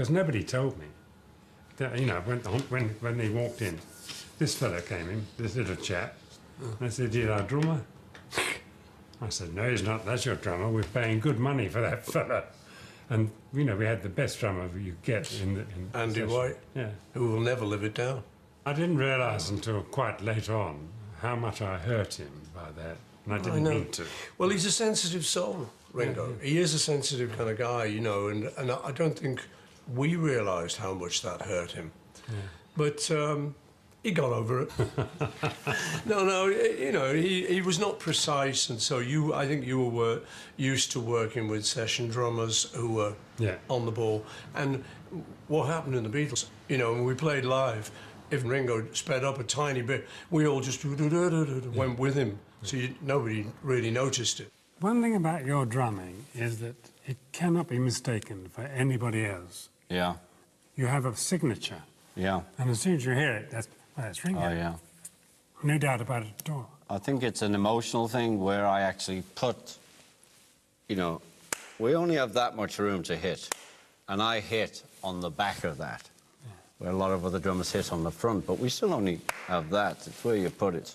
because nobody told me. That, you know, when, when, when they walked in, this fellow came in, this little chap, and I said, "You our drummer?" I said, "No, he's not. That's your drummer. We're paying good money for that fella." And you know, we had the best drummer you get in the in Andy session. White, Yeah, who will never live it down. I didn't realise until quite late on how much I hurt him by that, and I didn't know. mean to. Well, he's a sensitive soul, Ringo. He is a sensitive kind of guy, you know, and, and I don't think we realised how much that hurt him. But um, he got over it. no, no, you know, he, he was not precise, and so you, I think you were used to working with session drummers who were Yeah. on the ball. And what happened in the Beatles, you know, when we played live, if Ringo sped up a tiny bit, we all just went with him. So you, nobody really noticed it. One thing about your drumming is that it cannot be mistaken for anybody else. Yeah, You have a signature, yeah, and as soon as you hear it, that's, that's Ringo. oh yeah. No doubt about it at all. I think it's an emotional thing where I actually put, you know, we only have that much room to hit, and I hit on the back of that, where a lot of other drummers hit on the front, but we still only have that. It's where you put it.